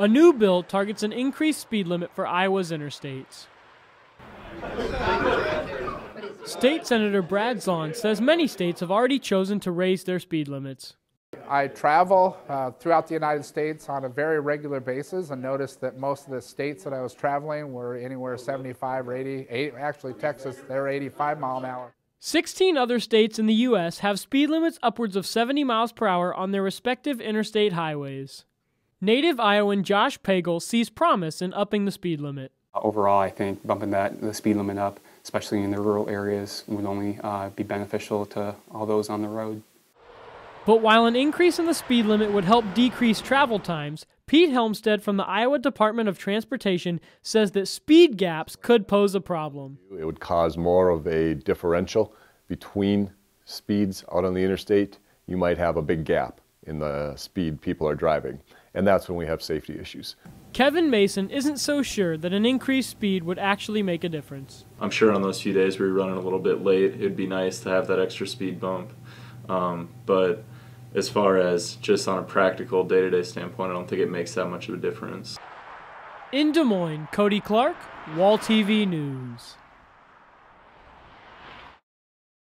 A new bill targets an increased speed limit for Iowa's interstates. State Senator Brad Zaun says many states have already chosen to raise their speed limits. I travel uh, throughout the United States on a very regular basis and noticed that most of the states that I was traveling were anywhere 75 or 80, 80 actually Texas, they're 85 mile an hour. 16 other states in the U.S. have speed limits upwards of 70 miles per hour on their respective interstate highways. Native Iowan Josh Pagel sees promise in upping the speed limit. Overall, I think bumping that the speed limit up, especially in the rural areas, would only uh, be beneficial to all those on the road. But while an increase in the speed limit would help decrease travel times, Pete Helmstead from the Iowa Department of Transportation says that speed gaps could pose a problem. It would cause more of a differential between speeds out on the interstate. You might have a big gap in the speed people are driving, and that's when we have safety issues. Kevin Mason isn't so sure that an increased speed would actually make a difference. I'm sure on those few days where you're running a little bit late, it'd be nice to have that extra speed bump. Um, but as far as just on a practical day to day standpoint, I don't think it makes that much of a difference. In Des Moines, Cody Clark, Wall TV News.